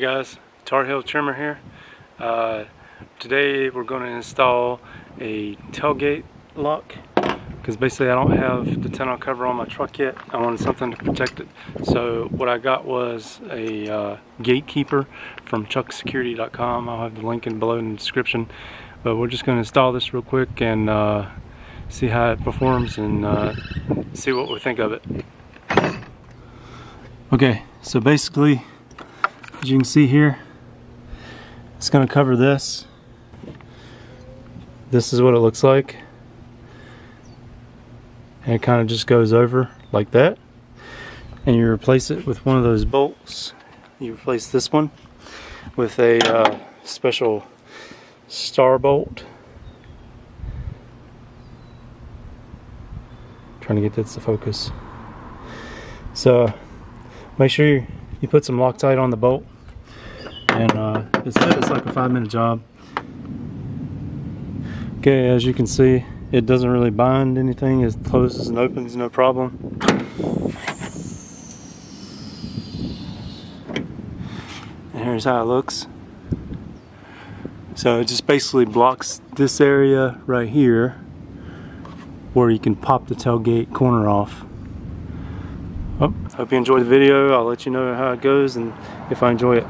Tar Heel Tremor here. Uh, today we're going to install a tailgate lock because basically I don't have the tonneau cover on my truck yet. I wanted something to protect it. So what I got was a uh, gatekeeper from trucksecurity.com. I'll have the link in below in the description. But we're just going to install this real quick and uh, see how it performs and uh, see what we think of it. Okay, so basically, as you can see here, it's going to cover this. This is what it looks like. And it kind of just goes over like that. And you replace it with one of those bolts. You replace this one with a uh, special star bolt. Trying to get this to focus. So make sure you, you put some Loctite on the bolt and uh, it's, it's like a five minute job. Okay as you can see it doesn't really bind anything. It closes and opens no problem. And here's how it looks. So it just basically blocks this area right here where you can pop the tailgate corner off oh, hope you enjoyed the video. I'll let you know how it goes and if I enjoy it